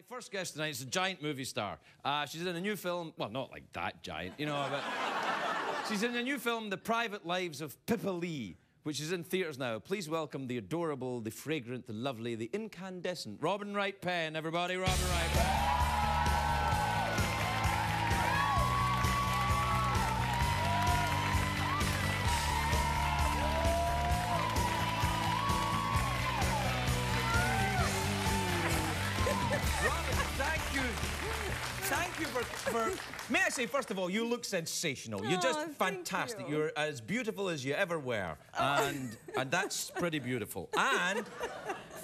My first guest tonight is a giant movie star. Uh, she's in a new film, well, not like that giant, you know, but she's in a new film, The Private Lives of Pippa Lee, which is in theatres now. Please welcome the adorable, the fragrant, the lovely, the incandescent Robin Wright Penn, everybody. Robin Wright Penn. Say, first of all, you look sensational. You're just Oh, fantastic. you. You're as beautiful as you ever were. And, and that's pretty beautiful. And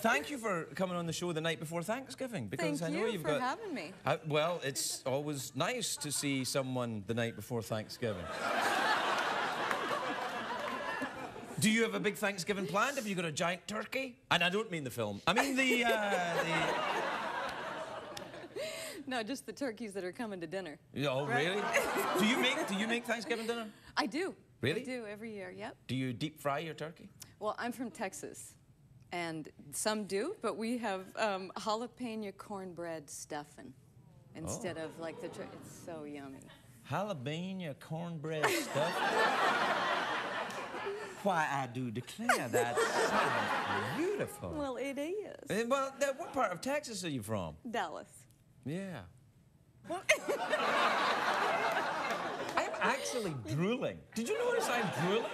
thank you for coming on the show the night before Thanksgiving. Because Thank I know you you've for got. having me. Uh, well, it's always nice to see someone the night before Thanksgiving. Do you have a big Thanksgiving planned? Have you got a giant turkey? And I don't mean the film. I mean the, uh, No, just the turkeys that are coming to dinner. Oh, Right. really? do you make Do you make Thanksgiving dinner? I do. Really? I do every year. Yep. Do you deep fry your turkey? Well, I'm from Texas, and some do, but we have um, jalapeno cornbread stuffing instead of like the. It's so yummy. Jalapeno cornbread stuffing. Why, I do declare that sounds beautiful. Well, it is. Eh, Well, what part of Texas are you from? Dallas. Yeah. What? I'm actually drooling. Did you notice I'm drooling?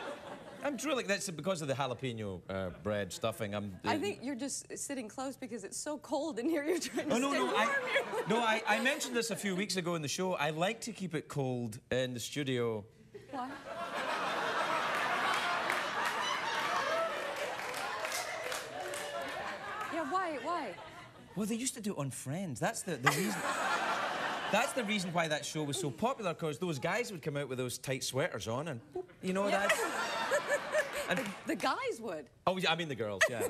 I'm drooling. That's because of the jalapeno uh, bread stuffing. I'm. I think you're just sitting close because it's so cold in here. You're trying to Oh no stay no! warm. I, no, I, I mentioned this a few weeks ago in the show. I like to keep it cold in the studio. Why? Yeah, why? Why? Well, they used to do it on Friends. That's the, the reason. That's the reason why that show was so popular, because those guys would come out with those tight sweaters on, and you know that's. And, The guys would. oh, yeah, I mean the girls, yeah.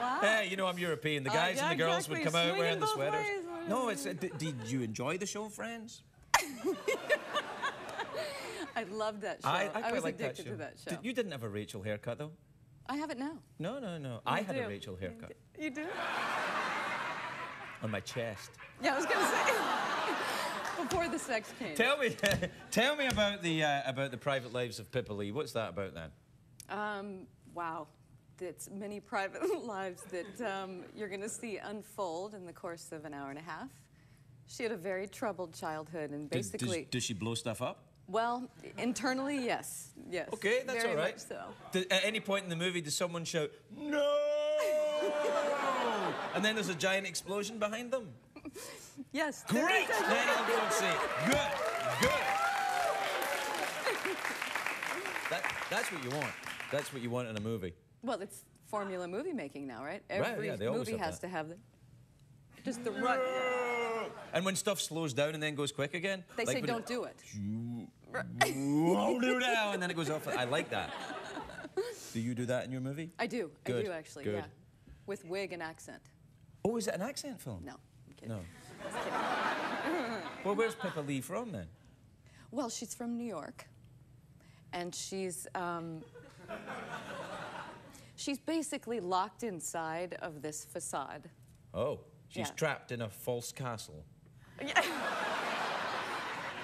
Wow. Hey, you know I'm European. The Oh, guys yeah, and the girls would come out wearing the sweaters. ways. No, it's. Uh, did, you enjoy the show, Friends? I loved that show. I, I quite was like that addicted show. to that show. Did- you didn't have a Rachel haircut though. I have it now. No, no, no. I You had a. Rachel haircut You do? on my chest. Yeah, I was gonna say. Before the sex came. Tell me, tell me about the uh, about the private lives of Pippa Lee. What's that about then? Um, wow. It's many private lives that um, you're going to see unfold in the course of an hour and a half. She had a very troubled childhood and Does- does- basically, does, she blow stuff up? Well, internally, yes. Yes. Okay, that's very all right. Much so. D- at any point in the movie, does someone shout "No"? and then there's a giant explosion behind them. Yes. Great. then I'll go and say, "Good, good." That, that's what you want. That's what you want in a movie. Well, it's formula movie making now, right? Right, Every yeah, they movie has that. to have the, just the run. And when stuff slows down and then goes quick again, They like say don't do it. Whoa, do now, and then it goes off. I like that. Do you do that in your movie? I do. I do actually. good. Yeah. With wig and accent. Oh, is it an accent film? No, I'm kidding. No. Kidding. Well, where's Pippa Lee from then? Well, she's from New York, and she's um, she's basically locked inside of this facade. Oh, she's Yeah. trapped in a false castle.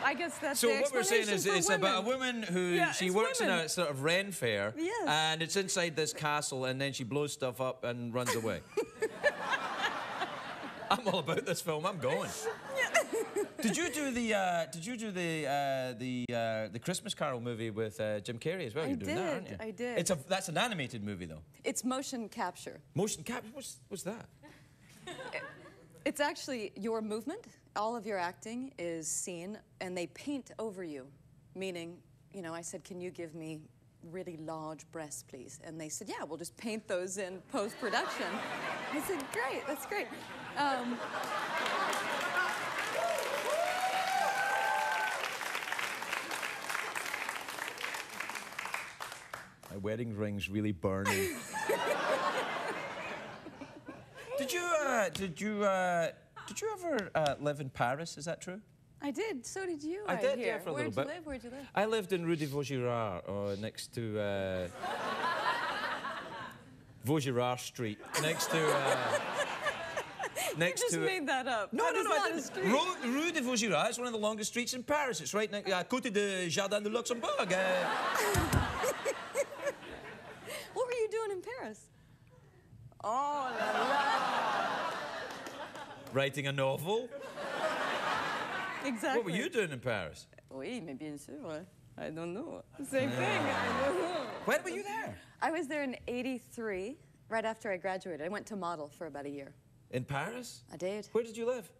I guess that's So what we're saying is for about a woman who Yeah, she works in a sort of Ren fair, Yes. and it's inside this castle, and then she blows stuff up and runs away. I'm all about this film. I'm going. did you do the uh, Did you do the uh, the uh, the Christmas Carol movie with uh, Jim Carrey as well? I You're doing that, aren't did, you? I did. It's a that's an animated movie though. It's motion capture. Motion capture. What's what's that? It's actually your movement. All of your acting is seen, and they paint over you. Meaning, you know, I said, "Can you give me really large breasts, please?" And they said, "Yeah, we'll just paint those in post production." I said, "Great, that's great." Um, My wedding ring's really burning. did you uh, did you uh, did you ever uh, live in Paris? Is that true? I did. So did you. I did, yeah, for a Where'd little you bit. live? Where'd you live? I lived in Rue de Vaugirard, or next to uh, Vaugirard Street, next to uh, next you just to made that up. No, That no, no. I didn't. Rue, Rue de Vaugirard is one of the longest streets in Paris. It's right next, uh, côté de Jardin de Luxembourg. Uh, What were you doing in Paris? Oh, la la. Writing a novel. Exactly. What were you doing in Paris? Oui, mais bien sûr. I don't know. Same thing. I don't know. When were you there? I was there in 83, right after I graduated. I went to model for about a year. In Paris? I did. Where did you live?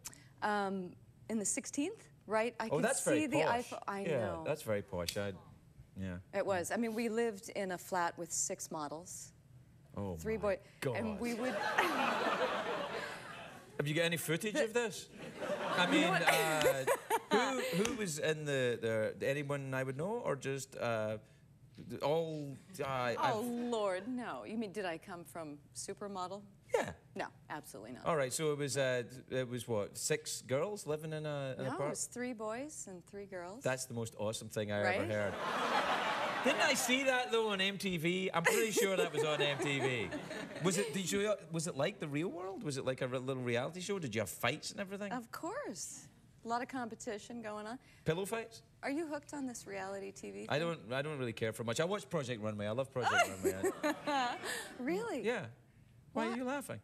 Um, in the 16th, right? I Oh, could that's see very the posh. Eiffel. I yeah, know. that's very posh. I'd, yeah. It was. I mean, we lived in a flat with six models, Oh, three boys, and we would. Have you got any footage of this? I mean, uh, who who was in the, the anyone I would know, or just uh, all? Uh, Oh I've- Lord, no! You mean did I come from supermodel? yeah. No, absolutely not. All right. So it was uh, it was what six girls living in a, in a no, it was three boys and three girls. That's the most awesome thing I ever heard. Didn't I see that though on MTV? I'm pretty sure that was on MTV. Was it? Did you? Was it like the real world? Was it like a little reality show? Did you have fights and everything? of course, a lot of competition going on. Pillow fights? Are you hooked on this reality TV? I don't. I don't really care for much. I watch Project Runway. I love Project Runway. I- Really? yeah. Why are you laughing?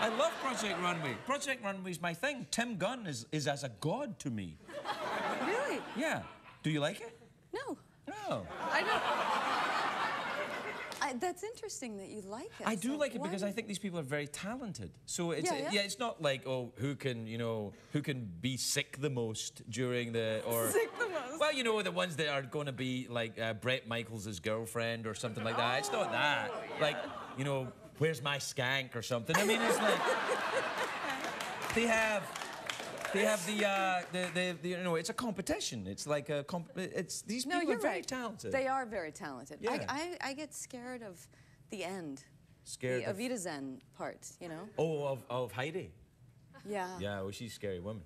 I love Project Runway. Project Runway's my thing. Tim Gunn is, is as a god to me. Really? Yeah. Do you like it? No. No. I don't. I, that's interesting that you like it. I do so like it because I think these people are very talented. So it's Yeah, yeah. it's not like oh who can you know who can be sick the most during the or Sick the most. Well, you know the ones that are going to be like uh, Bret Michaels' girlfriend or something like that. It's not that. Like you know where's my skank or something. I mean it's like they have. They have the, uh, the, the, the, you know, it's a competition. It's like a, comp- it's, these No, people you're are very right. talented. They are very talented. Yeah. I, I, I get scared of the end. Scared the of- Auf Wiedersehen part, you know? Oh, of, of Heidi. Yeah. Yeah, well, she's a scary woman.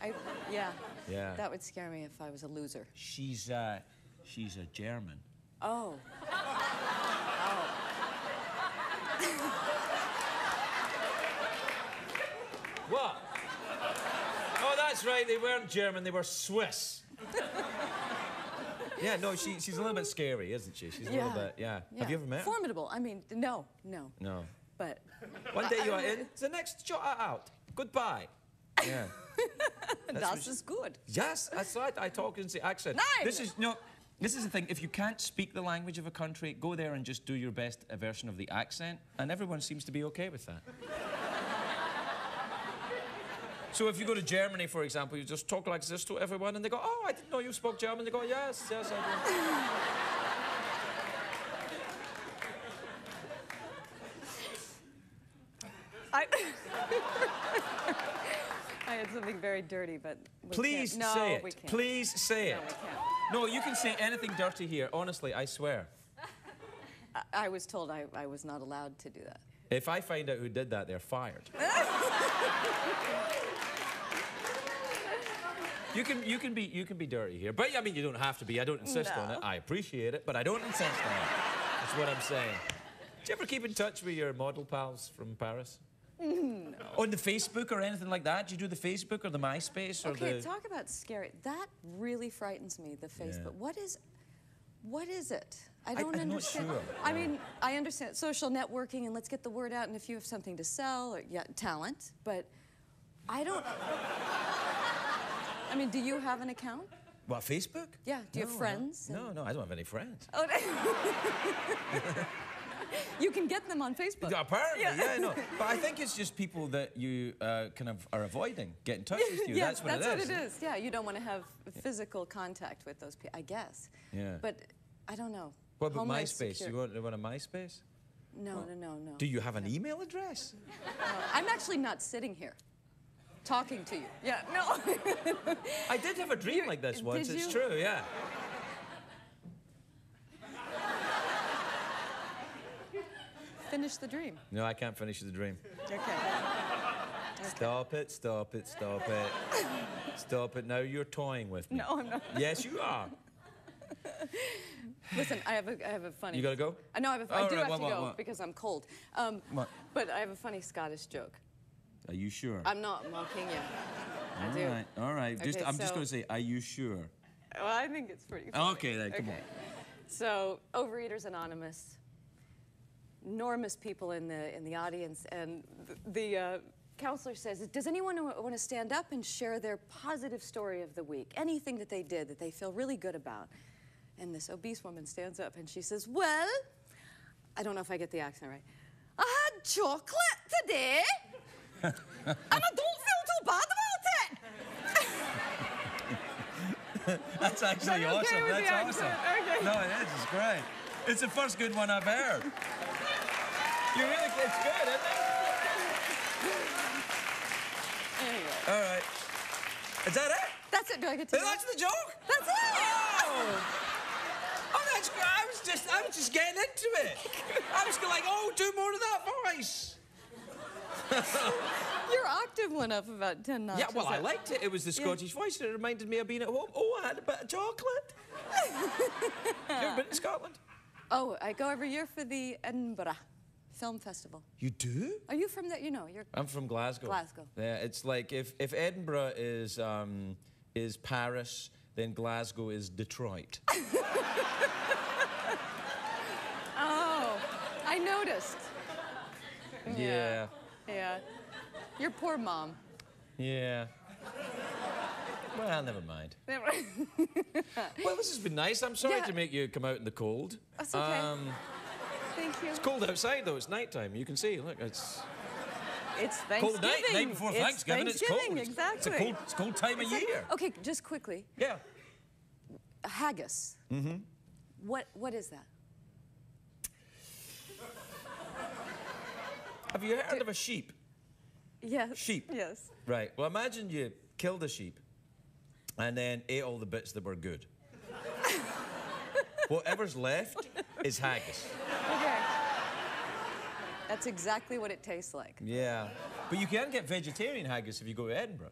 I, yeah. Yeah. That would scare me if I was a loser. She's, uh, she's a German. Oh. What? That's right. They weren't German. They were Swiss. yeah, no, she, she's a little bit scary, isn't she? She's a little bit, yeah. Have you ever met her? Formidable. I mean, no, no. No. But One day you are in. The next shot out. Goodbye. Yeah. what das she- is good. Yes, that's right. I talk in the accent. Nein. This is no. This is the thing. If you can't speak the language of a country, go there and just do your best version of the accent, and everyone seems to be okay with that. So if you go to Germany, for example, you just talk like this to everyone, and they go, "Oh, I didn't know you spoke German." They go, "Yes, yes, I do." I, I had something very dirty, but Please. No, say it. Please say No, it. No, you can say anything dirty here. Honestly, I swear. I, I was told I, I was not allowed to do that. If I find out who did that, they're fired. You can you can be you can be dirty here, but I mean you don't have to be. I don't insist on it. I appreciate it, but I don't insist on it. That's what I'm saying. Do you ever keep in touch with your model pals from Paris? Mm, no. On the Facebook or anything like that? Do you do the Facebook or the MySpace or Okay, the? talk about scary. That really frightens me. The Facebook. What is, what is it? I don't not understand. sure. I mean, I understand social networking and let's get the word out. And if you have something to sell or yeah, talent, but I don't. I mean, do you have an account? What Facebook? Yeah, do you have No, no. friends No, no, I don't have any friends. Oh, you can get them on Facebook. Apparently, Yeah. yeah, I know. But I think it's just people that you uh, kind of are avoiding get in touch with you. yeah, that's what that's it is. what it is. Yeah, you don't want to have physical contact with those people, I guess. Yeah. But I don't know. What about Homeland MySpace? Secure- You want, you want a MySpace? No, no, no, no. Do you have an email address? I'm actually not sitting here talking to you. Yeah, no. I did have a dream You- like this once. It's you? true, yeah. Finish the dream. No, I can't finish the dream. Okay. Stop it, stop it, stop it. stop it. Now you're toying with me. No, I'm not. Yes, you are. Listen, I have a, I have a funny. You gotta go? I know I have. A, All I do right, have what, to what, go what? because I'm cold. Um, But I have a funny Scottish joke. Are you sure? I'm not mocking you. I all do. right, all right. Just, I'm just going to say, are you sure? Well, I think it's pretty funny. Okay, then, come on. So, Overeaters Anonymous, enormous people in the in the audience, and th- the uh, counselor says, "Does anyone want to stand up and share their positive story of the week? Anything that they did that they feel really good about?" And this obese woman stands up and she says, "Well, I don't know if I get the accent right. I had chocolate today, and I don't feel too bad about it." That's actually that awesome. the That's awesome. Okay. No, it is. It's great. It's the first good one I've heard. You really, it's good, isn't Anyway, it? All right. Is that it? that's it. Do I get to? That's the joke? That's it. Oh! Oh, that's great. I was just, I was just getting into it. I was like, oh, do more of that voice. Your octave went up about 10 notches. Yeah, well, I liked it. It was the Scottish voice, and it reminded me of being at home. Oh, I had a bit of chocolate. you ever been to Scotland? Oh, I go every year for the Edinburgh Film Festival. You do? Are you from there? You know, you're. I'm from Glasgow. Glasgow. Yeah, it's like if, if Edinburgh is um, is Paris, then Glasgow is Detroit. Oh, I noticed. yeah. Yeah. Your poor mom. Yeah. Well, never mind. Well, this has been nice. I'm sorry Yeah. to make you come out in the cold. That's okay. Um, Thank you. it's cold outside though. It's nighttime. You can see. Look, it's It's Thanksgiving. cold night. Night before it's Thanksgiving. It's cold. Thanksgiving, It's- Exactly. It's a cold. It's cold time of year. Okay, just quickly. Yeah. Haggis. Mm-hmm. What What is that? Have you heard of a sheep? Yes. Sheep. Yes. Right. Well, imagine you killed a sheep and then ate all the bits that were good. Whatever's left is haggis. Okay. That's exactly what it tastes like. Yeah. But you can get vegetarian haggis if you go to Edinburgh.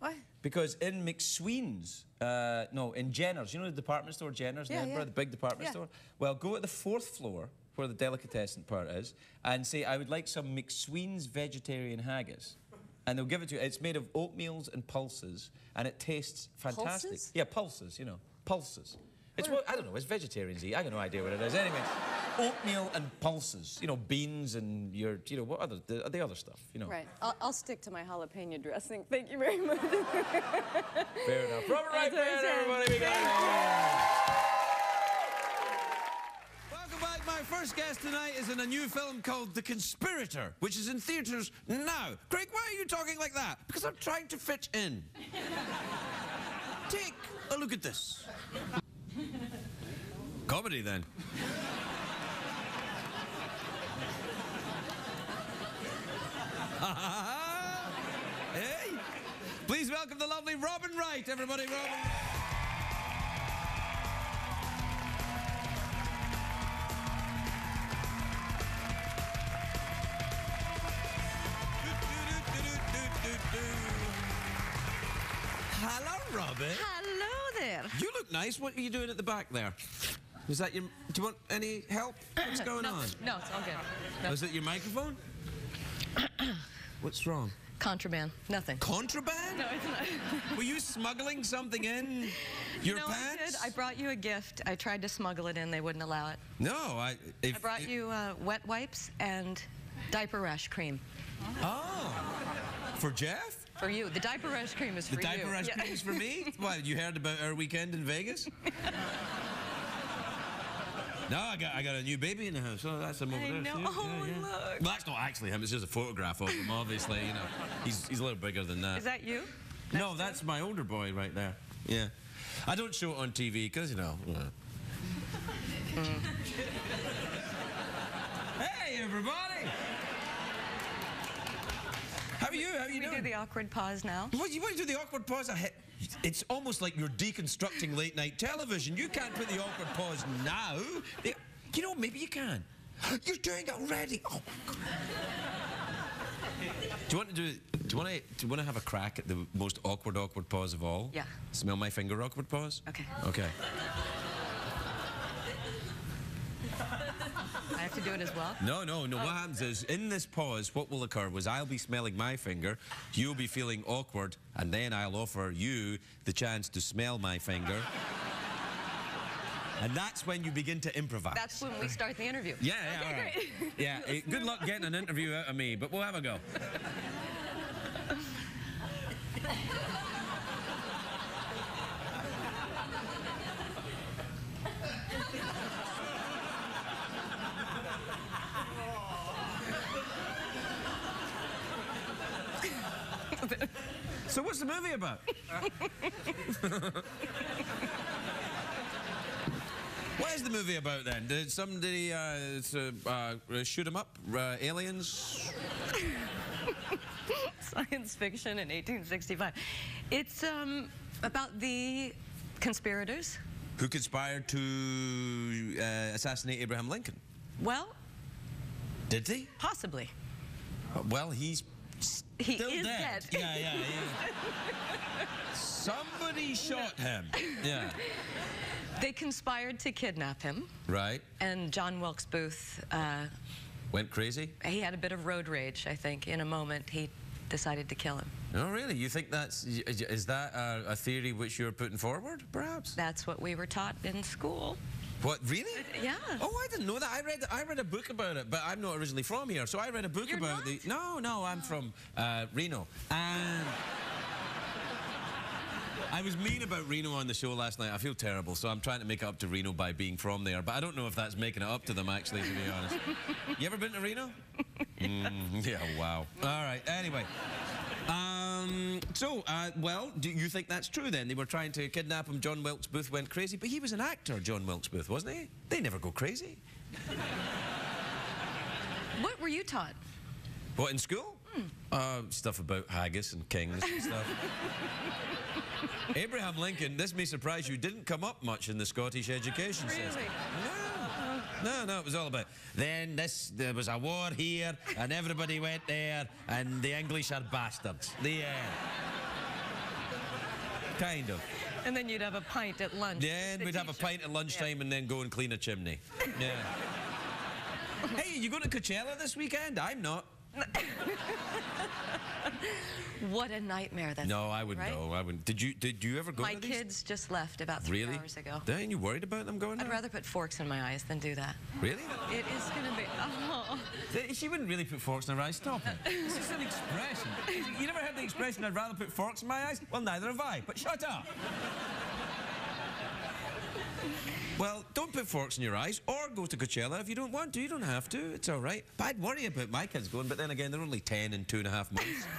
Why? Because in Macsween's, uh, no, in Jenner's, you know the department store Jenner's in Yeah, Edinburgh, yeah. the big department Yeah. store? Well, go at the fourth floor, where the delicatessen part is, and say, I would like some Macsween's vegetarian haggis. And they'll give it to you. It's made of oatmeals and pulses, and it tastes fantastic. Pulses? Yeah, pulses, you know, pulses. It's what, I don't know, it's vegetarians eat. I got no idea what it is. Anyway, oatmeal and pulses, you know, beans and your, you know, what other, the, the other stuff, you know. Right. I'll, I'll stick to my jalapeno dressing. Thank you very much. Fair enough. Robert Wright, That's what I man, said. everybody. We got Thank it. Welcome back. My first guest tonight is in a new film called The Conspirator, which is in theatres now. Craig, why are you talking like that? Because I'm trying to fit in. Take a look at this. Comedy, then. hey! Please welcome the lovely Robin Wright, everybody. Robin. Robin. Hello there. You look nice. What are you doing at the back there? Is that your? Do you want any help? What's going on? No, it's all good. No. Is it your microphone? What's wrong? Contraband. Nothing. Contraband? No, it's not. Were you smuggling something in your no, I did. I brought you a gift. I tried to smuggle it in. They wouldn't allow it. no, I. If, I brought you uh, wet wipes and diaper rash cream Oh, for Geoff? For you. The diaper rash cream is The for diaper you. rash Yeah. cream is for me? What, you heard about our weekend in Vegas? no, I got, I got a new baby in the house. Oh, that's him over I there. know. Oh, look. Well, that's not actually him. It's just a photograph of him, obviously. You know, he's, he's a little bigger than that. Is that you? no, that's my older boy right there. Yeah. I don't show it on TV because, you know. you know. Mm. hey, everybody! How are you? How are you we doing? do the awkward pause now. What, you want to do the awkward pause? I hit- It's almost like you're deconstructing late night television. You can't put the awkward pause now. You know, maybe you can. You're doing it already. Oh, God. Do you want to do? Do you want to? Do you want to have a crack at the most awkward, awkward pause of all? Yeah. Smell my finger, awkward pause. Okay. Okay. I have to do it as well? No, no, no. What happens is, in this pause, what will occur was I'll be smelling my finger, you'll be feeling awkward, and then I'll offer you the chance to smell my finger. and that's when you begin to improvise. That's when we start the interview. yeah, yeah, all right. Yeah, eh, good luck getting an interview out of me, but we'll have a go. So what's the movie about? what is the movie about then? Did somebody uh, s- uh, shoot him up? Uh, aliens? Science fiction in 1865. It's um, about the conspirators. Who conspired to uh, assassinate Abraham Lincoln? Well, Did they? possibly. Uh, well, he's He still is dead. dead. Yeah, yeah, yeah. Somebody shot him. Yeah. They conspired to kidnap him, Right. and John Wilkes Booth, uh, Went crazy? he had a bit of road rage, I think. In a moment, he decided to kill him. Oh, really? You think that's. Is is that a, a theory which you're putting forward, perhaps? That's what we were taught in school. What, really? Yeah. Oh, I didn't know that. I read I read a book about it, but I'm not originally from here, so I read a book You're about not? the. No, no, I'm from uh, Reno, and. I was mean about Reno on the show last night. I feel terrible, so I'm trying to make it up to Reno by being from there. But I don't know if that's making it up to them, actually, to be honest. You ever been to Reno? Mm, yeah, wow. All right, anyway. Um, so, uh, well, do you think that's true then? They were trying to kidnap him. John Wilkes Booth went crazy, but he was an actor, John Wilkes Booth, wasn't he? They never go crazy. What were you taught? What, in school? Uh, stuff about haggis and kings and stuff. Abraham Lincoln, this may surprise you, didn't come up much in the Scottish education system. Really? No. No, no, it was all about. Then this, there was a war here, and everybody went there, and the English are bastards. The end. Kind of. And then you'd have a pint at lunch. Then the we'd have a pint at lunchtime and then go and clean a chimney. Yeah. hey, you going to Coachella this weekend? I'm not. What a nightmare that's No, I wouldn't right? go. I wouldn't. Did you? Did you ever go My kids just left about three Really? hours ago. Then you worried about them going? I'd there? rather put forks in my eyes than do that. Really? It is going to be. Oh. She wouldn't really put forks in her eyes. Stop it. It's just an expression. You never heard the expression, I'd rather put forks in my eyes? Well, neither have I, but shut up. Well, don't put forks in your eyes or go to Coachella if you don't want to. You don't have to. It's all right. But I'd worry about my kids going, but then again, they're only 10 and two and a half months.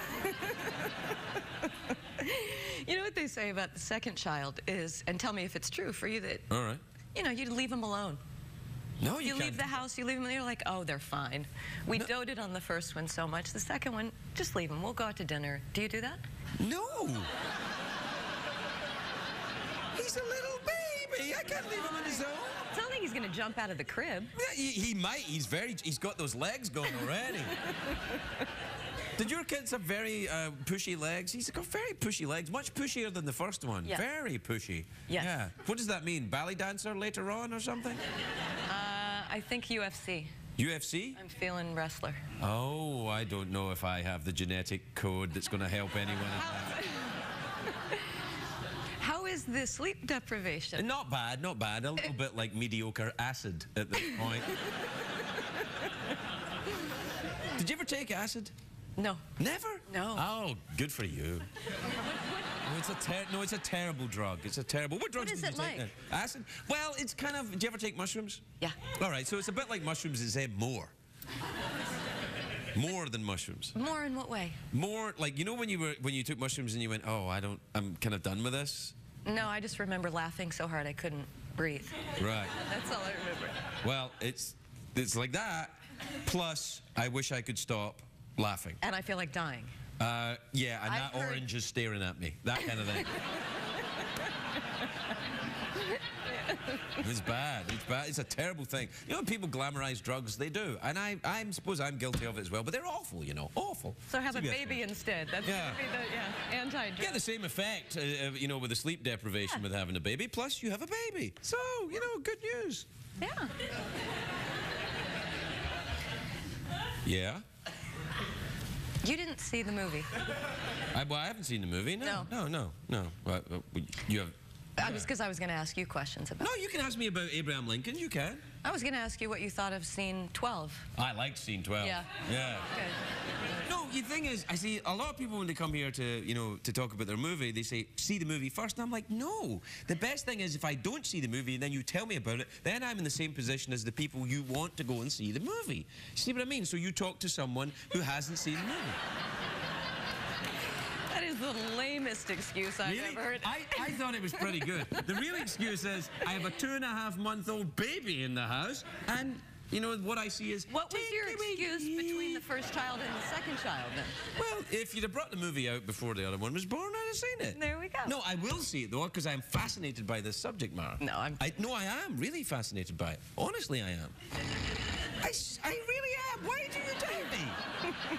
You know what they say about the second child is, and tell me if it's true for you, that, all right. you know, you leave them alone. No, you, You, leave the house, you leave them, and you're like, oh, they're fine. We doted on the first one so much. The second one, just leave them. We'll go out to dinner. Do you do that? No. He's a little baby. I can't leave him on his own. Not like he's going to jump out of the crib. Yeah, he, he might. He's very. He's got those legs going already. Did your kids have very uh, pushy legs? He's got very pushy legs, much pushier than the first one. Yes. Very pushy. Yes. Yeah. What does that mean? Ballet dancer later on or something? Uh, I think UFC. UFC? I'm feeling wrestler. Oh, I don't know if I have the genetic code that's going to help anyone. In that. How is the sleep deprivation? Not bad, not bad. A little bit like mediocre acid at this point. Did you ever take acid? No. Never? No. Oh, good for you. No, it's a ter- no, it's a terrible drug. It's a terrible. What drugs is did you it take? like? Acid. Well, it's kind of. Do you ever take mushrooms? Yeah. All right, so it's a bit like mushrooms, except more. More than mushrooms. More in what way? More like you know when you were when you took mushrooms and you went, oh, I don't, I'm kind of done with this. No, I just remember laughing so hard I couldn't breathe. Right. That's all I remember. Well, it's it's like that. Plus, I wish I could stop laughing. And I feel like dying. Uh, yeah, and I've that heard- orange is staring at me. That kind of thing. it's bad. It's bad. It's a terrible thing. You know, when people glamorize drugs, they do. And I, I suppose I'm guilty of it as well. But they're awful, you know. Awful. So have a Yes, baby instead. That's Yeah. gonna be the yeah, anti-drug. Get the same effect, uh, you know, with the sleep deprivation with having a baby. Plus, you have a baby. So, you know, good news. Yeah. Yeah. You didn't see the movie. I, well, I haven't seen the movie. No, No. no, no, no. Uh, uh, you have. I was because I was going to ask you questions about. No, you can ask me about Abraham Lincoln. You can. I was going to ask you what you thought of scene 12. I liked scene 12. Yeah. Yeah. Good. No, the thing is, I see a lot of people when they come here to, you know, to talk about their movie, they say, see the movie first. And I'm like, no. The best thing is if I don't see the movie and then you tell me about it, then I'm in the same position as the people you want to go and see the movie. See what I mean? So you talk to someone who hasn't seen the movie. The lamest excuse I've ever heard. I, I thought it was pretty good. The real excuse is I have a two and a half month old baby in the house, and you know what I see is What was your "Take me excuse between the first child and the second child then? Well, if you'd have brought the movie out before the other one was born, I'd have seen it. There we go. No, I will see it though, because I'm fascinated by this subject, Mara. No, I'm- I, no, I am really fascinated by it. Honestly, I am. I, I really am. Why do you doubt me?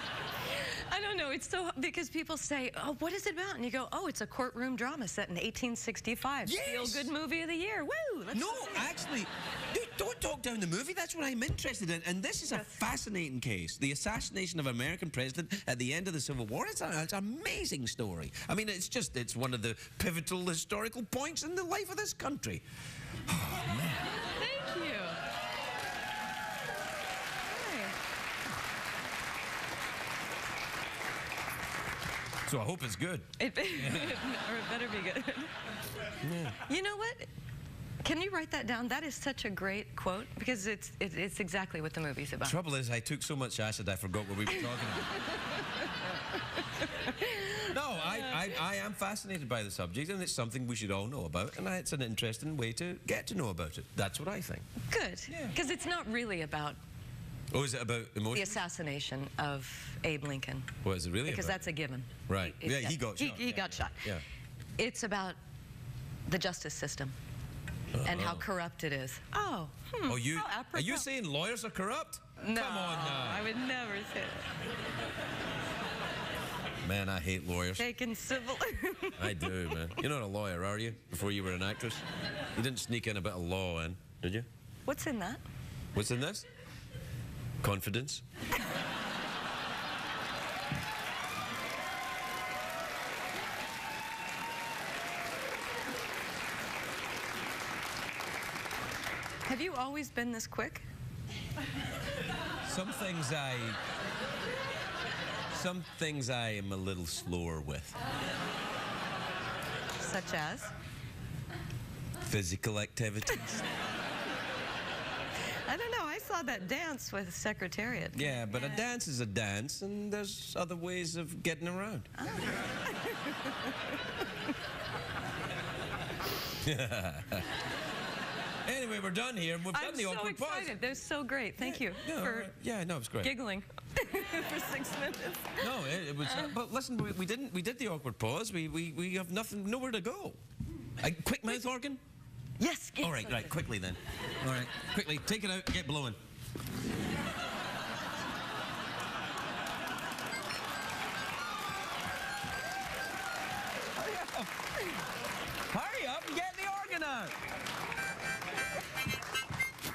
I don't know. It's so because people say, "Oh, what is it about?" And you go, "Oh, it's a courtroom drama set in 1865. Yes! Feel good movie of the year. Woo!" Let's No, go see it." actually, dude, don't talk down the movie. That's what I'm interested in. And this is a fascinating case. The assassination of an American president at the end of the Civil War. It's, a, it's an amazing story. I mean, it's just, it's one of the pivotal historical points in the life of this country. Oh, man. Thank you. So I hope it's good. It, or it better be good. You know what? Can you write that down? That is such a great quote because it's it, it's exactly what the movie's about. Trouble is, I took so much acid, I forgot what we were talking about. no, I, I, I am fascinated by the subject, and it's something we should all know about, and it's an interesting way to get to know about it. That's what I think. Good. Yeah. Because it's not really about Oh, is it about the assassination of Abe Lincoln. What is it really Because about? that's a given. Right. It- Yeah, he got he, shot, He yeah. got shot. Yeah. It's about the justice system and how Oh. corrupt it is. Oh, hmm, Oh, you how are you saying lawyers are corrupt? No, Come on now. I would never say that. Man, I hate lawyers. Taking civil. I do, man. You're not a lawyer, are you? Before you were an actress? You didn't sneak in a bit of law in, did you? What's in that? What's in this? Confidence. Have you always been this quick? Some things I. Some things I am a little slower with. Such as? Physical activities. I don't know. I saw that dance with Secretariat. Yeah, but a dance is a dance, and there's other ways of getting around. anyway, we're done here. We've done I'm the so awkward excited. pause. They're so great. Thank you No, for uh, yeah, no, it was great. giggling for six minutes. No, it, it was. but listen, we, we didn't. We did the awkward pause. We we, we have nothing, nowhere to go. A quick mouth organ. Yes. yes All right, right, quickly then. All right, quickly, take it out, get blowing. Hurry up and get the organ out.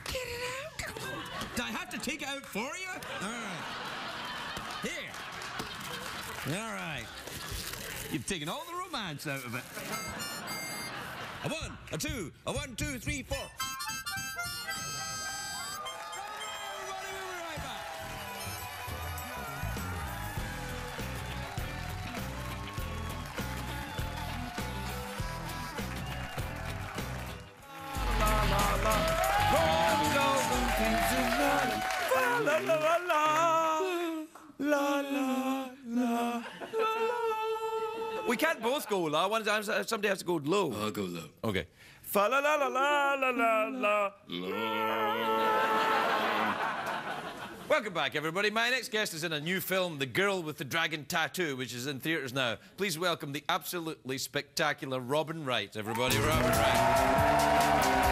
Get it out, come on. Do I have to take it out for you? All right. Here. All right. You've taken all the romance out of it. A one, a two, a one, two, three, four. Can't both go low. One time somebody has to go low. Oh, I'll go low. Okay. Fa la la la la la la la. Welcome back, everybody. My next guest is in a new film, The Girl with the Dragon Tattoo, which is in theatres now. Please welcome the absolutely spectacular Robin Wright, everybody. Robin Wright.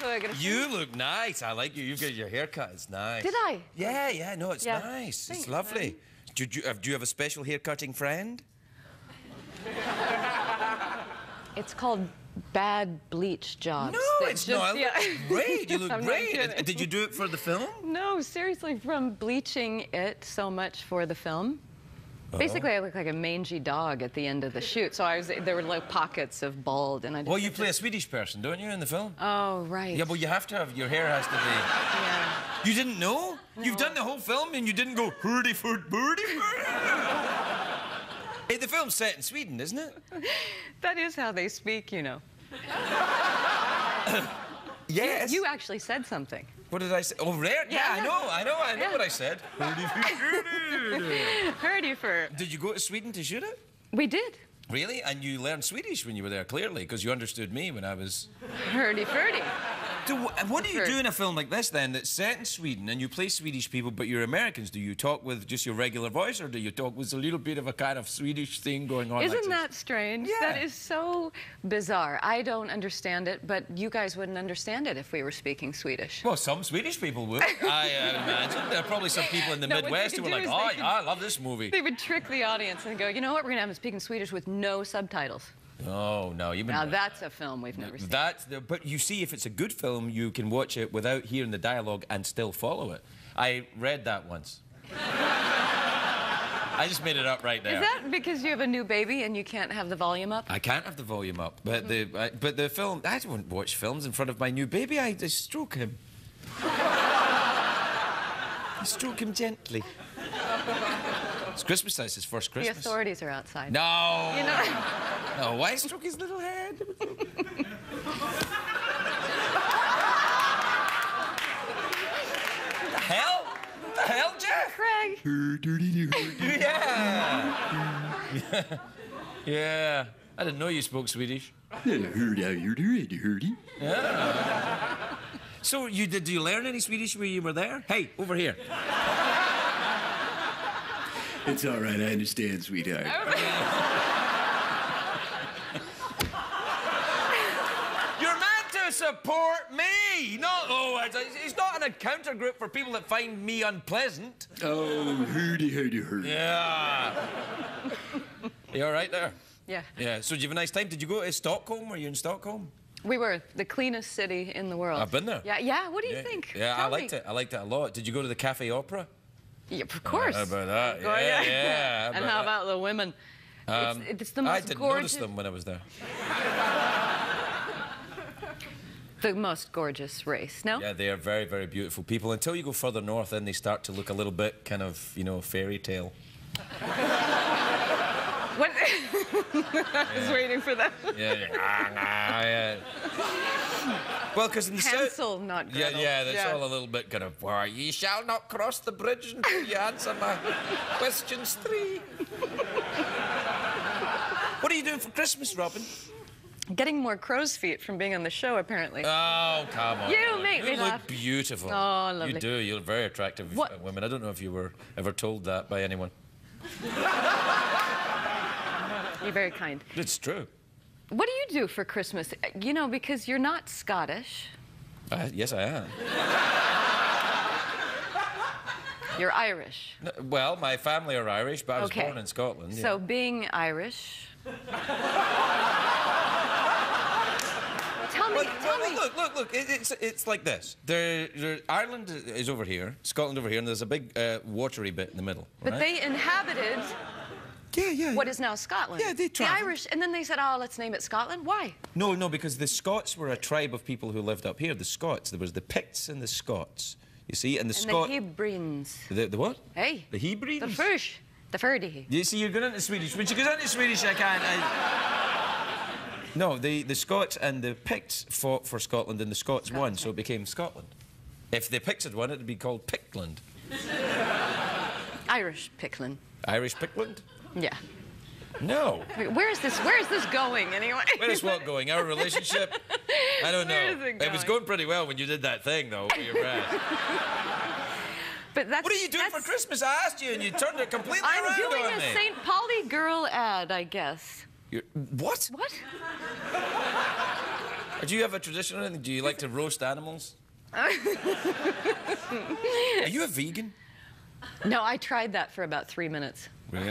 Hello, Robin Wright. Who I gotta You look nice. I like you. You've got your haircut. It's nice. Did I? Yeah, yeah. No, it's Yeah. nice. Thanks, it's lovely. Do, you- have- do you have a special haircutting friend? It's called bad bleach jobs. No, it's just- not. yeah. Great. You look great. Did you do it for the film? No, seriously, from bleaching it so much for the film. Basically, I look like a mangy dog at the end of the shoot. So I was there were like pockets of bald, and I. Well, you play a Swedish person, don't you, in the film? Oh right. Yeah, well, you have to have your hair has to be. Yeah. You didn't know? You've done the whole film and you didn't go hurdy foot birdie. Hey, the film's set in Sweden, isn't it? That is how they speak, you know. Yes. You actually said something. What did I say? Oh, rare? Yeah, Yeah, I know, I know, I know Yeah. what I said. Hurdy foot. Heard you for. Did you go to Sweden to shoot it? We did. Really? And you learned Swedish when you were there, clearly, because you understood me when I was. Hurdy furdy. So, what do you do in a film like this then that's set in Sweden and you play Swedish people but you're Americans? Do you talk with just your regular voice or do you talk with a little bit of a kind of Swedish thing going on? Isn't this? that strange? Yeah. That is so bizarre. I don't understand it, but you guys wouldn't understand it if we were speaking Swedish. Well, some Swedish people would. I uh, imagine. There are probably some people in the No, Midwest who were like, oh, could- I love this movie. They would trick the audience and go, you know what, we're going to have them speaking Swedish with no subtitles. Oh, no, you've been. Now that's a film we've never seen. That's the, but you see, if it's a good film, you can watch it without hearing the dialogue and still follow it. I read that once. I just made it up right there. Is that because you have a new baby and you can't have the volume up? I can't have the volume up, but the I, but the film. I don't watch films in front of my new baby. I just stroke him. I stroke him gently. It's Christmas time. It's his first The authorities are outside. No. You know, No, why stroke his little head? the hell? The hell, Geoff? Craig. Yeah. yeah. I didn't know you spoke Swedish. yeah. So you did? Do you learn any Swedish when you were there? Hey, over here. It's all right. I understand, sweetheart. You're meant to support me, not oh, it's, it's not an encounter group for people that find me unpleasant. Oh, hurdy, hurdy, hurdy. Yeah. you all right there? Yeah. Yeah. So did you have a nice time? Did you go to Stockholm? Were you in Stockholm? We were the cleanest city in the world. I've been there. Yeah, yeah. What do you yeah. think? Yeah, I Tell liked me. it. I liked it a lot. Did you go to the Cafe Opera? Yeah, of course. How about that? Go- Yeah, yeah. and how about the women? Um, it's, it's the most I didn't gorgeous. notice them when I was there. The most gorgeous race. No. Yeah, they are very, very beautiful people. Until you go further north, then they start to look a little bit kind of, you know, fairy tale. I was waiting for that. Yeah, yeah. Ah, yeah. Well, because in. Hansel, not Yeah, Gretel. yeah, that's all a little bit kind of. Why, ye shall not cross the bridge until you answer my questions three. what are you doing for Christmas, Robin? Getting more crow's feet from being on the show, apparently. Oh, come on. You make you me look laugh. beautiful. Oh, lovely. You do. You're very attractive What- women. I don't know if you were ever told that by anyone. You're very kind. It's true. What do you do for Christmas? Uh, You know, because you're not Scottish, Uh, yes, I am. you're Irish. No, Well, my family are Irish, but I was Okay. born in Scotland. yeah. So being Irish. tell me, Well, tell well, me. look, look, look. It, it's it's like this. There, there, Ireland is over here, Scotland over here, and there's a big uh, watery bit in the middle. But right? they inhabited yeah, yeah. what is now Scotland. Yeah, they The. Irish, and then they said, "Oh, let's name it Scotland." Why? No, no, because the Scots were a tribe of people who lived up here. The Scots. There was the Picts and the Scots. You see, and the And Scot. the the, the what? Hey. The Hebrides. The Fush. The Ferdi. You see, you're going into Swedish. When she goes into Swedish, I can't. I... No, the, the Scots and the Picts fought for Scotland, and the Scots won, so it became Scotland. If the Picts had won, it would be called Pictland. Irish Picklin. Irish Pictland? Yeah. No. Where is this? Where is this going anyway? Where is what going? Our relationship? I don't know. Where is it was going? pretty well when you did that thing, though, for your breath. But that's. What are you doing for Christmas? I asked you, and you turned it completely I'm around doing a. St. Pauli girl ad, I guess. You're, what? What? Do you have a tradition or anything? Do you like to roast animals? Are you a vegan? No, I tried that for about three minutes. Really?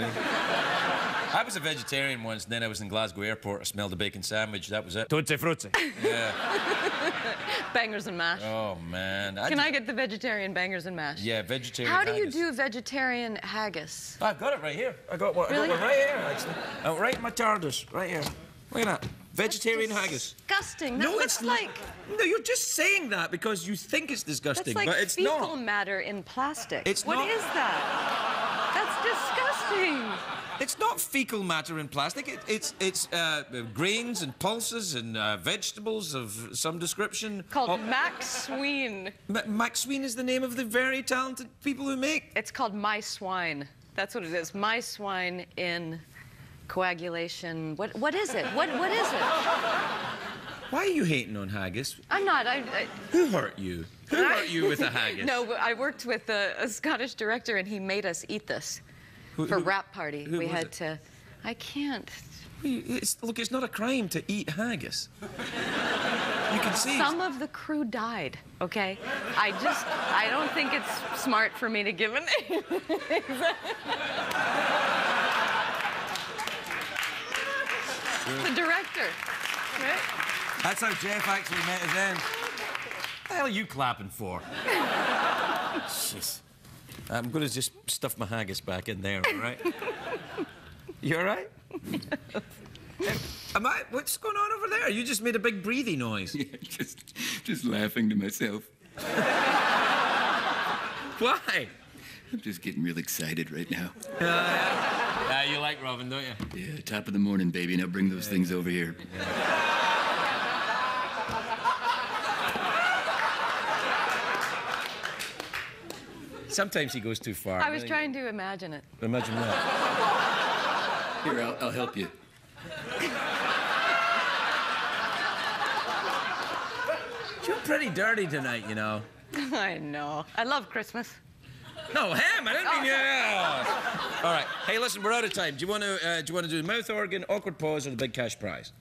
I was a vegetarian once, and then I was in Glasgow Airport. I smelled a bacon sandwich. That was it. Tutti frutti. Yeah. Bangers and mash. Oh man. Can just- I get the vegetarian bangers and mash? Yeah, vegetarian. How do you do vegetarian haggis? I've got it right here. I got one, I Really? got one right here, actually. Oh, right in my TARDIS, right here. Look at that. Vegetarian haggis. Disgusting. That No, it's like No, you're just saying that because you think it's disgusting, that's like but it's fecal not. matter in plastic. It's What not- is that? That's disgusting. It's not fecal matter in plastic. It, it's it's uh, grains and pulses and uh, vegetables of some description. Called Oh, Max Sween. Ma- Macsween is the name of the very talented people who make. It's called My Swine. That's what it is. My Swine in coagulation. What what is it? What what is it? Why are you hating on haggis? I'm not. I, I Who hurt you? Who hurt you with a haggis? no. I worked with a, a Scottish director, and he made us eat this Who- for who- rap party. we had it? to. I can't. It's, look, it's not a crime to eat haggis. You can see. Some of the crew died. Okay. I just. I don't think it's smart for me to give a name. the director. Right? That's how Geoff actually met his end. What the hell are you clapping for? Jeez. I'm going to just stuff my haggis back in there, all right? You all right? Am I? What's going on over there? You just made a big breathy noise. Yeah, just, just laughing to myself. Why? I'm just getting real excited right now. Yeah, you like Robin, don't you? Yeah, top of the morning, baby. Now bring those things over here. Sometimes he goes too far. I was trying to imagine it. Imagine that. Here, I'll, I'll help you. You're pretty dirty tonight, you know. I know. I love Christmas. No, ham. I didn't mean yeah. All right. Hey, listen, we're out of time. Do you want to? Uh, do you want to do the mouth organ, awkward pause, or the big cash prize?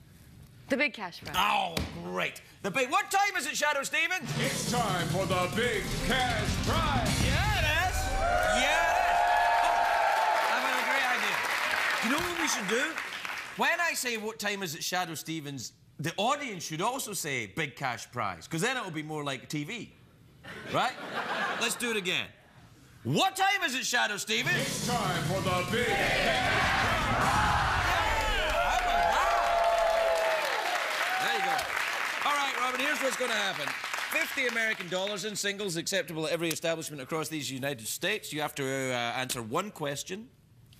The big cash prize. Oh, great. The big. What time is it, Shadoe Steven? It's time for the big cash prize. Yeah, it is. Yeah, it is. Oh, I've had a great idea. You know what we should do? When I say what time is it, Shadoe Stevens, the audience should also say big cash prize, because then it'll be more like TV. Right? Let's do it again. What time is it, Shadoe Stevens? It's time for the big cash How about that? There you go. All right, Robin, here's what's going to happen. 50 American dollars in singles acceptable at every establishment across these United States. You have to uh, answer one question,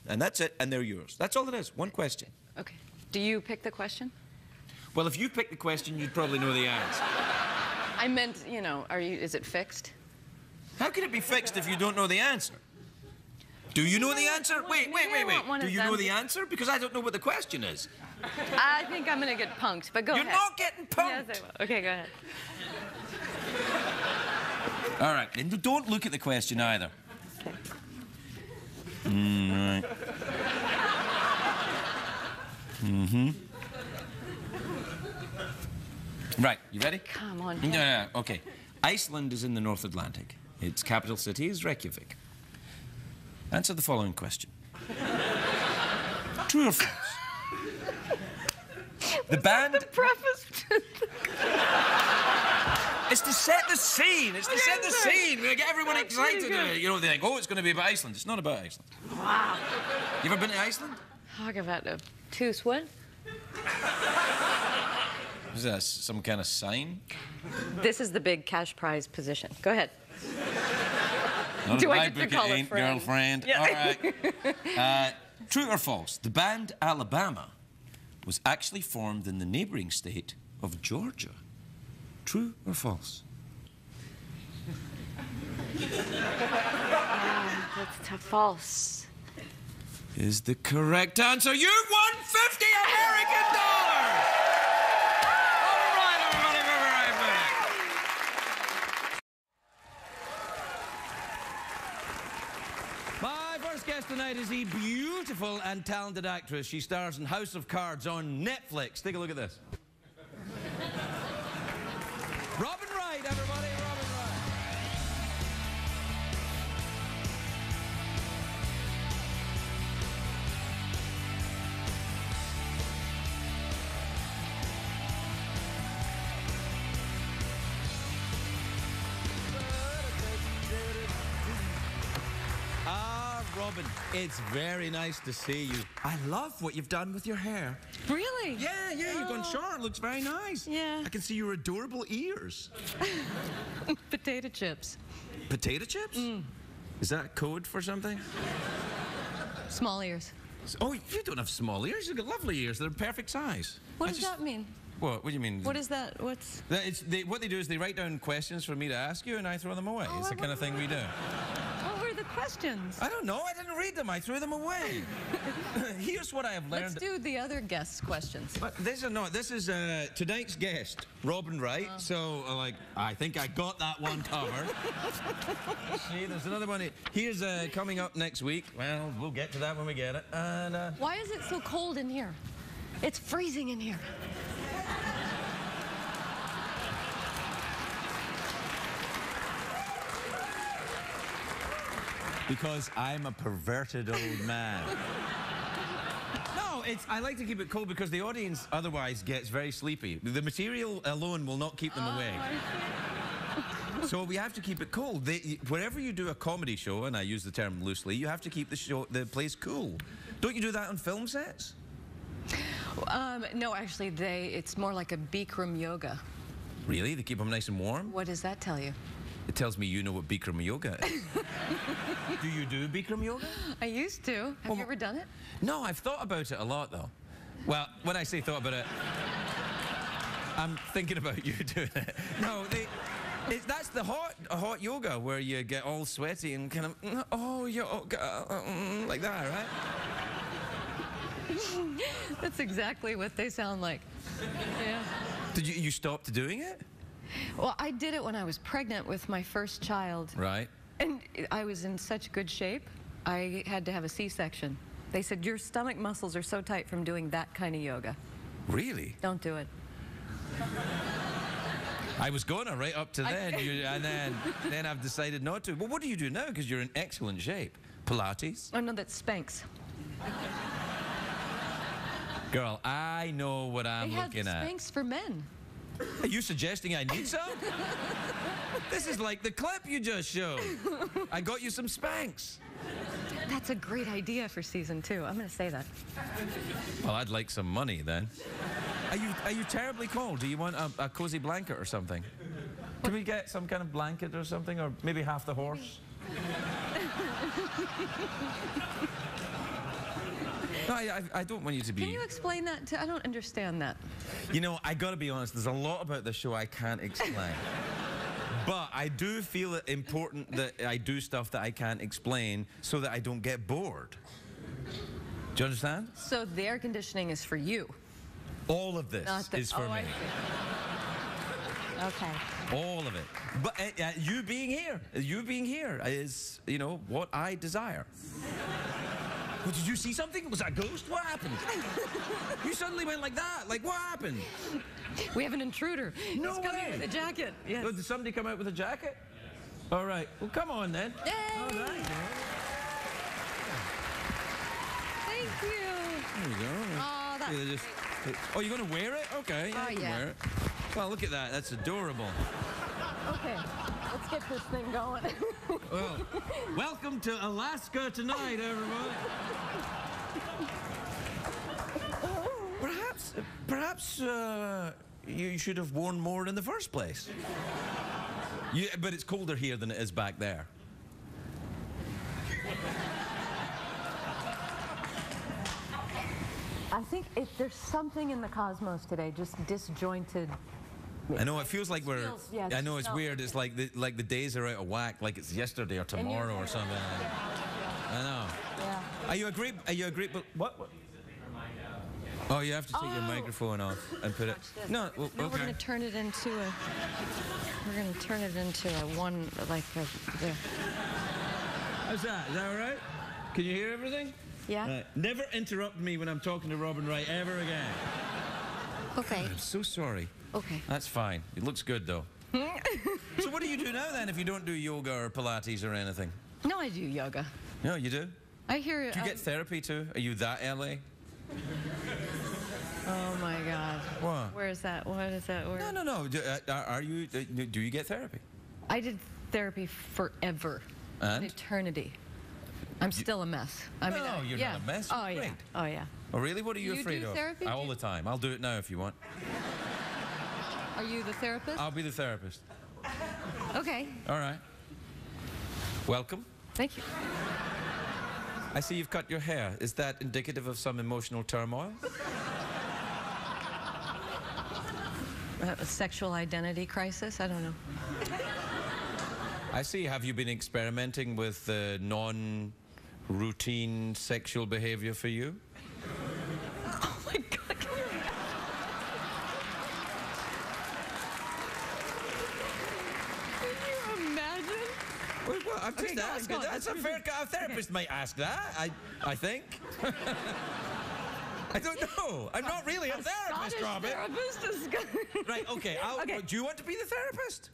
and that's it, and they're yours. That's all it is, one question. Okay. Do you pick the question? Well, if you pick the question, you'd probably know the answer. I meant, you know, are you? Is it fixed? How can it be fixed if you don't know the answer? Do you know the answer? Wait, wait, wait, wait. Do you know the answer? Because I don't know what the question is. I think I'm gonna get punked, but go You're ahead. not getting Yes, punked. I will. Okay, go ahead. All right, and don't look at the question either. Mm, right. Mm-hmm. Right, you ready? Come on. Yeah, yeah, okay. Iceland is in the North Atlantic. Its capital city is Reykjavik. Answer the following question. True or false? The band. The Preface. It's to set the scene. It's to Okay, set the sorry. scene. We get everyone That's excited. You know, they think, oh, it's going to be about Iceland. It's not about Iceland. wow. You ever been to Iceland? Talk about a tooth. Is that some kind of sign? This is the big cash prize position. Go ahead. Not Do in I get to book, it call a ain't, friend? girlfriend. Yeah. All right. Uh, true or false? The band Alabama was actually formed in the neighboring state of Georgia. True or false? That's t- false. Is the correct answer. You won 50 American dollars! tonight is the beautiful and talented actress. She stars in House of Cards on Netflix. Take a look at this. Robin it's very nice to see you. I love what you've done with your hair. Really? Yeah, yeah, you've gone Oh. short. Looks very nice. Yeah. I can see your adorable ears. Potato chips. Potato chips? Mm. Is that code for something? Small ears. Oh, you don't have small ears. You've got lovely ears. They're perfect size. What I does just- that mean? What? What do you mean? What is that? What's. That it's, they, what they do is they write down questions for me to ask you, and I throw them away. Oh, it's I the kind of thing we do. What were the questions? I don't know. I didn't read them. I threw them away. Here's what I have learned. Let's do the other guests' questions. But this is no. This is uh, tonight's guest, Robin Wright. Oh. So, uh, like, I think I got that one covered. See, there's another one. here. Here's uh, coming up next week. Well, we'll get to that when we get it. And uh, Why is it so cold in here? It's freezing in here. Because I'm a perverted old man. No, it's. I like to keep it cold because the audience otherwise gets very sleepy. The material alone will not keep them awake. So we have to keep it cold. They, wherever you do a comedy show, and I use the term loosely, you have to keep the show, the place cool. Don't you do that on film sets? Um, no, actually, they. It's more like a Bikram yoga. Really? They keep them nice and warm? What does that tell you? It tells me you know what Bikram yoga is. do you do Bikram yoga? I used to. Have Well, you ever done it? No, I've thought about it a lot, though. Well, when I say thought about it, I'm thinking about you doing it. No, they, it's, that's the hot, hot yoga where you get all sweaty and kind of, "Mm, oh, yoga, mm, like that, right? That's exactly what they sound like. Yeah. Did you, you stopped doing it? Well, I did it when I was pregnant with my first child. Right. And I was in such good shape, I had to have a C-section. They said, your stomach muscles are so tight from doing that kind of yoga. Really? Don't do it. I was going to right up to then, you, and then, then I've decided not to. Well, what do you do now? Because you're in excellent shape. Pilates? Oh, no, that's Spanx. Girl, I know what I'm they have looking at. Spanx for men. Are you suggesting I need some? this is like the clip you just showed. I got you some Spanx. That's a great idea for season two. I'm going to say that. Well, I'd like some money then. Are you are you terribly cold? Do you want a, a cozy blanket or something? Can we get some kind of blanket or something, or maybe half the horse? No, I, I, don't want you to be. Can you explain that? To, I don't understand that. You know, I gotta be honest, there's a lot about the show I can't explain. but I do feel it important that I do stuff that I can't explain so that I don't get bored. Do you understand? So the air conditioning is for you. All of this the- is for oh, me. Okay. All of it. But uh, uh, you being here, you being here is, you know, what I desire. Well, did you see something? Was that a ghost? What happened? you suddenly went like that. Like, what happened? We have an intruder. No He's coming way. with a jacket. Yes. Oh, did somebody come out with a jacket? All right. Well, come on then. Yay! All right. Thank you. There you go. Oh, that's Yeah, just- oh, you're going to wear it? Okay. Yeah, Oh, you yeah. wear it. Well, look at that. That's adorable. Okay, let's get this thing going. Well, welcome to Alaska tonight, everybody. Perhaps, perhaps uh, you should have worn more in the first place. You, but it's colder here than it is back there. I think if there's something in the cosmos today, just disjointed. I know it feels like we're. Feels- yeah, I know it's weird. It's like the, like the days are out of whack. Like it's yesterday or tomorrow or something. I know. Yeah. Are you a great? Are you a great? What? what? Oh, you have to take your Oh. microphone off and put it. No, well, No, we're gonna turn it into a. We're gonna turn it into a one like a. There. How's that? Is that all right? Can you hear everything? Yeah. Right. Never interrupt me when I'm talking to Robin Wright ever again. Okay. I'm so sorry. Okay. That's fine. It looks good though. so what do you do now then if you don't do yoga or Pilates or anything? No, I do yoga. No, you do. I hear. You. Do you um, get therapy too? Are you that LA? oh my God. What? Where is that? What is that word? No, no, no. Do, uh, are- you? uh, Do you get therapy? I did therapy forever. And? An eternity. I'm still a mess. I mean, No, I- you're not a mess. Oh You're yeah. great. Oh yeah. Oh, really? What are you You afraid do of? therapy? All the time. I'll do it now if you want. Are you the therapist? I'll be the therapist. Okay. All right. Welcome. Thank you. I see you've cut your hair. Is that indicative of some emotional turmoil? Uh, a sexual identity crisis. I don't know. I see. Have you been experimenting with uh, non-routine sexual behavior for you? Oh my God. Can you imagine? Well, well, just Okay, go on, asking. go on. That's a fair. A therapist might ask that. I, I think. I don't know. I'm not really a therapist, Scottish Robin. therapist is good. Right. Okay. I'll, Okay. Do you want to be the therapist?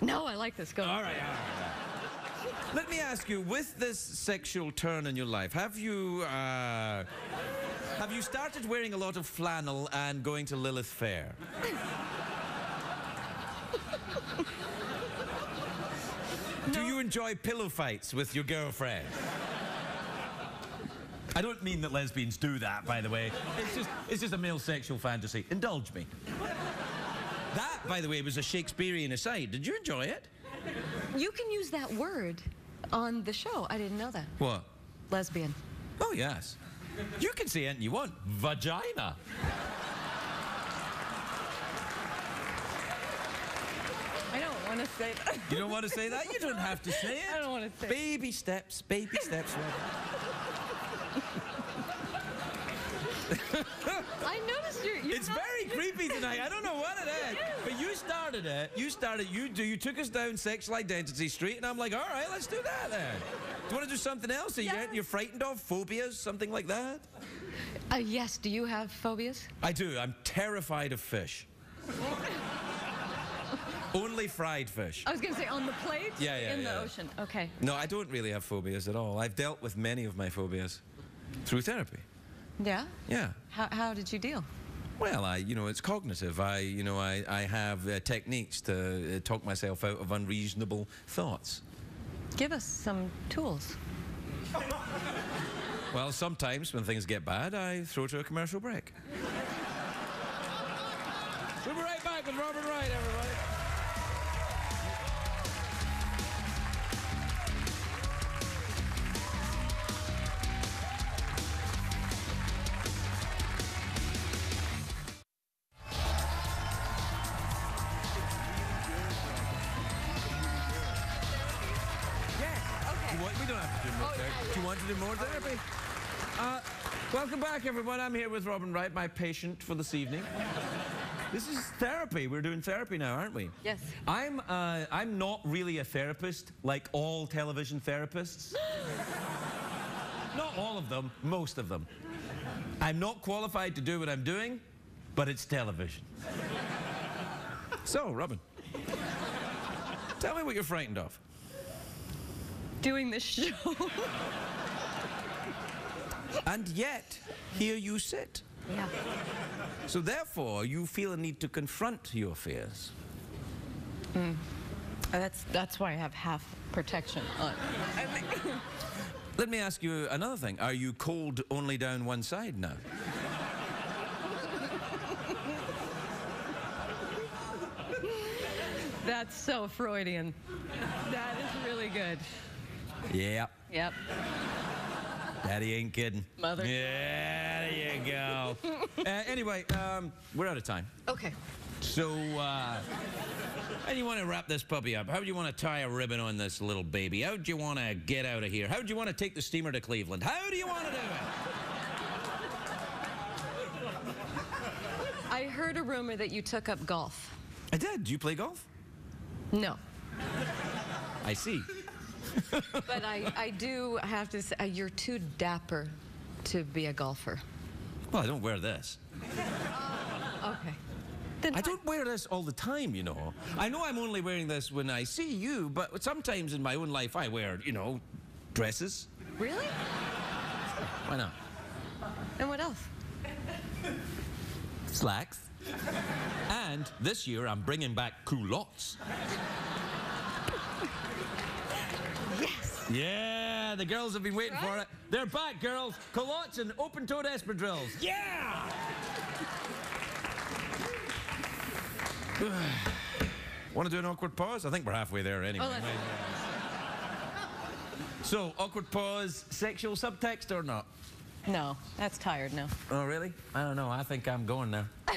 No, I like this. Go. All right. All right. Let me ask you: With this sexual turn in your life, have you uh, have you started wearing a lot of flannel and going to Lilith Fair? Do you enjoy pillow fights with your girlfriend? I don't mean that lesbians do that, by the way. It's just, it's just a male sexual fantasy. Indulge me. That, by the way, was a Shakespearean aside. Did you enjoy it? You can use that word on the show. I didn't know that. What? Lesbian. Oh, yes. You can say anything you want. Vagina. I don't want to say that. You don't want to say that? You don't have to say it. I don't wanna say it. Baby steps, baby steps. I noticed you're. you're it's not- very creepy tonight. I don't know what it is. But you started it. You started, you do, you took us down sexual identity street, and I'm like, all right, let's do that then. Do you want to do something else? Are you, you're frightened of phobias, something like that? Uh, yes. Do you have phobias? I do. I'm terrified of fish. Only fried fish. I was gonna say on the plate. Yeah, yeah, In yeah. the ocean. Okay. No, I don't really have phobias at all. I've dealt with many of my phobias through therapy. Yeah. Yeah. How, how did you deal? Well, I, you know, it's cognitive. I, you know, I, I have uh, techniques to uh, talk myself out of unreasonable thoughts. Give us some tools. Well, sometimes when things get bad, I throw to a commercial break. we'll be right back with Robert Wright, everybody. Back, everyone. I'm here with Robin Wright, my patient for this evening. This is therapy. We're doing therapy now, aren't we? Yes. I'm, uh, I'm not really a therapist like all television therapists. not all of them, most of them. I'm not qualified to do what I'm doing, but it's television. so, Robin, tell me what you're frightened of. Doing this show. And yet, here you sit. yeah. So therefore, you feel a need to confront your fears. Mm. Uh, that's that's why I have half protection on. Let me ask you another thing. Are you cold only down one side now? That's so Freudian. That is really good. Yeah. Yep. Daddy ain't kidding. Mother. Yeah, there you go. uh, anyway, um, we're out of time. Okay. So, uh, how do you want to wrap this puppy up? How do you want to tie a ribbon on this little baby? How do you want to get out of here? How do you want to take the steamer to Cleveland? How do you want to do it? I heard a rumor that you took up golf. I did. Do you play golf? No. I see. But I, I do have to say, uh, you're too dapper to be a golfer. Well, I don't wear this. Okay. Then I don't wear this all the time, you know. I know I'm only wearing this when I see you, but sometimes in my own life I wear, you know, dresses. Really? Why not? And what else? Slacks. And this year I'm bringing back culottes. Yes. Yeah, the girls have been waiting for it. They're back, girls. Culottes and open-toed espadrilles. Yeah! Want to do an awkward pause? I think we're halfway there anyway. Oh, so, awkward pause, sexual subtext or not? No, that's tired now. Oh, really? I don't know. I think I'm going there.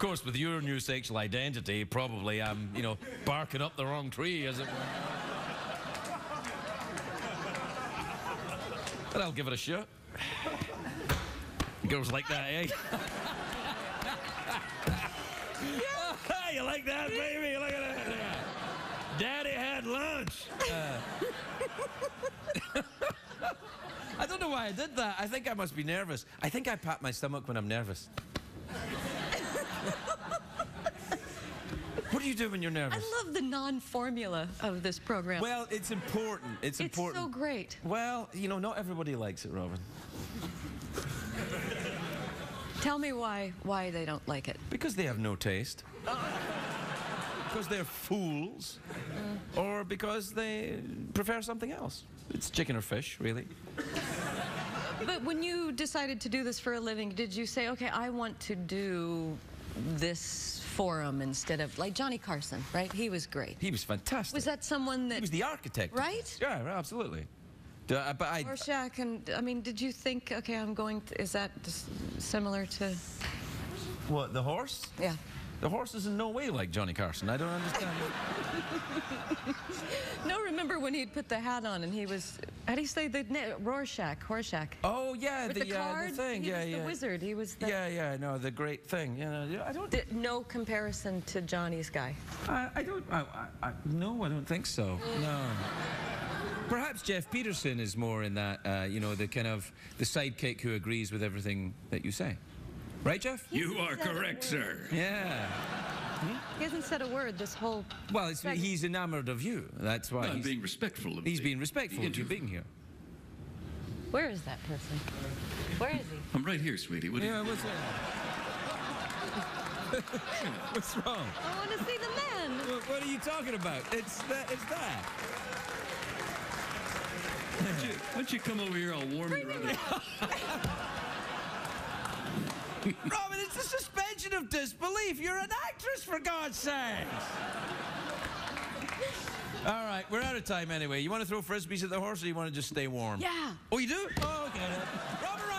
of course, with your new sexual identity, probably I'm, you know, barking up the wrong tree, as it were. But I'll give it a shot. Girls like that, eh? yeah, you like that, baby? Look at that. Daddy had lunch. I don't know why I did that. I think I must be nervous. I think I pat my stomach when I'm nervous. What do you do when you're nervous? I love the non-formula of this program. well, it's important. It's, it's important. It's so great. Well, you know, not everybody likes it, Robin. Tell me why why they don't like it. Because they have no taste. because they're fools. Uh. Or because they prefer something else. It's chicken or fish, really. But when you decided to do this for a living, did you say, okay, I want to do this forum instead of like Johnny Carson, right? He was great. He was fantastic. Was that someone that He was the architect. Right? Yeah, absolutely. D- uh, but I, Rorschach and I mean, did you think, okay, I'm going? To, is that similar to? what the horse? Yeah. The horse is in no way like Johnny Carson. I don't understand. No, remember when he'd put the hat on and he was? How do you say the na- Rorschach? Rorschach. oh yeah, With the, the, uh, card, the thing. he yeah, was yeah. the wizard. He was the. Yeah, yeah. No, the great thing. Yeah, yeah, I don't. the- no comparison to Johnny's guy. I, I don't. I, I, I, no, I don't think so. No. Perhaps Geoff Peterson is more in that. Uh, you know, the kind of the sidekick who agrees with everything that you say. Right, Geoff? You are correct, sir. Yeah. He hasn't said a word this whole. Well, it's, he's enamored of you. That's why I'm he's, being respectful of he's being respectful the of you interview. being here. Where is that person? Where is he? I'm right here, sweetie. What do you... Yeah, what's that? what's wrong? I want to see the man. What, what are you talking about? It's that. It's that. Why don't you, why don't you come over here? I'll warm you right up. Robin, it's a suspension of disbelief. You're an actress, for God's sakes. All right, we're out of time anyway. You want to throw frisbees at the horse, or you want to just stay warm? Yeah. Oh, you do? Oh, okay.